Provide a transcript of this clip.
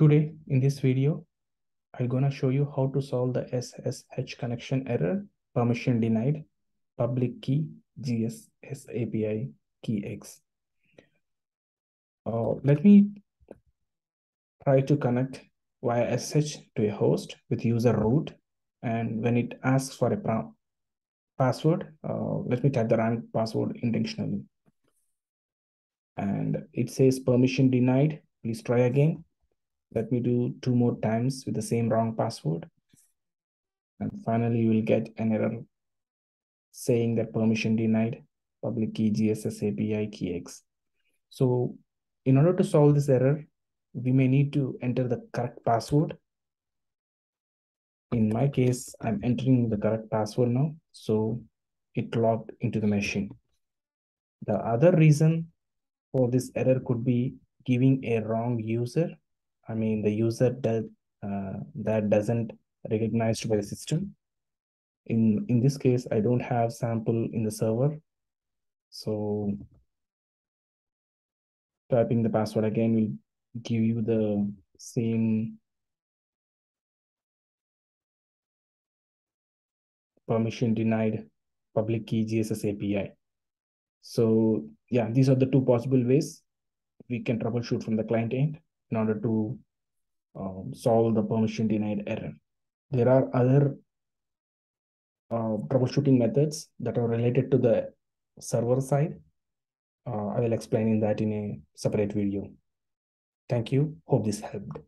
Today in this video, I'm gonna show you how to solve the SSH connection error, permission denied, public key GSS API key X. Uh, let me try to connect via SSH to a host with user root. And when it asks for a password, uh, let me type the wrong password intentionally. And it says permission denied. Please try again. Let me do two more times with the same wrong password. And finally, you will get an error saying that permission denied, public key GSS API key X. So in order to solve this error, we may need to enter the correct password. In my case, I'm entering the correct password now. So it logged into the machine. The other reason for this error could be giving a wrong user I mean, the user does, uh, that doesn't recognized by the system. In, in this case, I don't have sample in the server. So typing the password again will give you the same permission denied public key GSS API. So yeah, these are the two possible ways we can troubleshoot from the client end in order to um, solve the permission denied error. There are other uh, troubleshooting methods that are related to the server side. Uh, I will explain in that in a separate video. Thank you. Hope this helped.